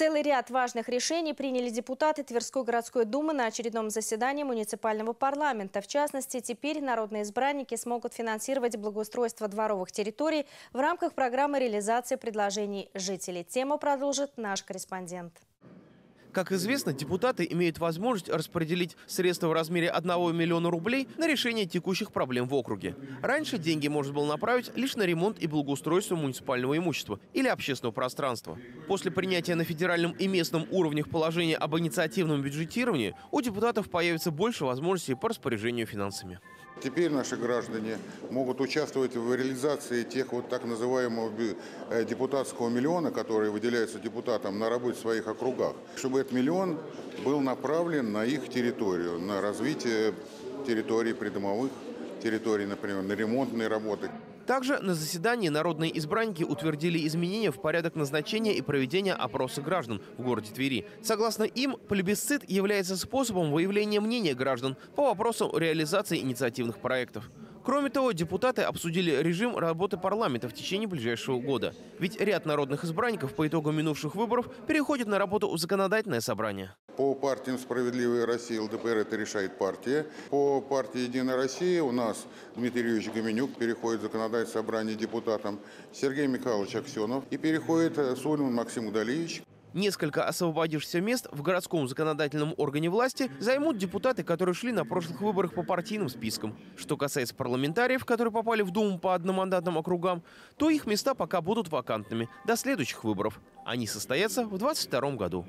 Целый ряд важных решений приняли депутаты Тверской городской думы на очередном заседании муниципального парламента. В частности, теперь народные избранники смогут финансировать благоустройство дворовых территорий в рамках программы реализации предложений жителей. Тему продолжит наш корреспондент. Как известно, депутаты имеют возможность распределить средства в размере 1 миллиона рублей на решение текущих проблем в округе. Раньше деньги можно было направить лишь на ремонт и благоустройство муниципального имущества или общественного пространства. После принятия на федеральном и местном уровнях положения об инициативном бюджетировании у депутатов появится больше возможностей по распоряжению финансами. Теперь наши граждане могут участвовать в реализации тех вот так называемого э, депутатского миллиона, который выделяется депутатам на работе в своих округах, чтобы этот миллион был направлен на их территорию, на развитие территорий придомовых территорий, например, на ремонтные работы. Также на заседании народные избранники утвердили изменения в порядок назначения и проведения опроса граждан в городе Твери. Согласно им, плебисцит является способом выявления мнения граждан по вопросам реализации инициативных проектов. Кроме того, депутаты обсудили режим работы парламента в течение ближайшего года. Ведь ряд народных избранников по итогам минувших выборов переходит на работу в законодательное собрание. По партиям «Справедливая Россия» ЛДПР это решает партия. По партии «Единая Россия» у нас Дмитрий Юрьевич Гоменюк переходит в законодательное собрание депутатом, Сергей Михайлович Аксенов и переходит э, Сулин Максим Удалевич. Несколько освободившихся мест в городском законодательном органе власти займут депутаты, которые шли на прошлых выборах по партийным спискам. Что касается парламентариев, которые попали в Думу по одномандатным округам, то их места пока будут вакантными до следующих выборов. Они состоятся в 2022 году.